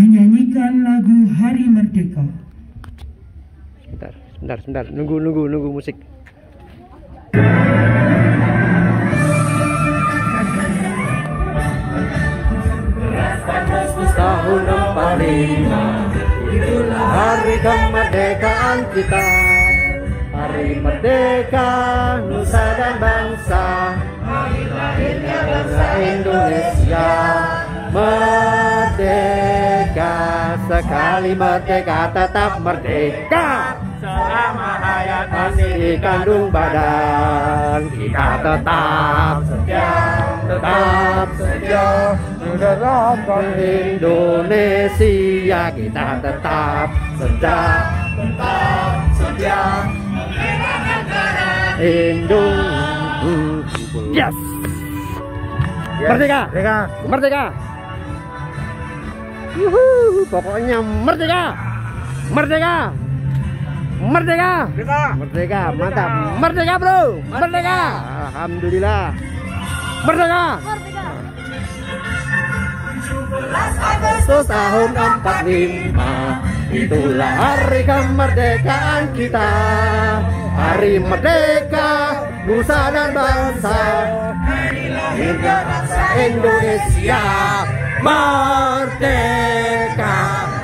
menyanyikan lagu Hari Merdeka. Sebentar, sebentar, sebentar. Nunggu, nunggu, nunggu musik. Tahun 45 Itulah hari kemerdekaan kita Hari merdeka Nusa dan bangsa Hari lahirnya bangsa Indonesia Merdeka Sekali merdeka tetap merdeka. Selama hayat masih dikandung badan. kita tetap setia tetap setia. Menerapkan Indonesia kita tetap setia tetap setia. Indonesia yes. Merdeka. Merdeka. merdeka Yuhu, pokoknya merdeka merdeka merdeka Merdeka. Merdeka, mantap. Merdeka, Bro. Merdeka. Alhamdulillah. Merdeka. Agustus tahun 45 Itulah hari kemerdekaan kita Hari merdeka Nusa dan bangsa Hari lahirnya bangsa Indonesia Merdeka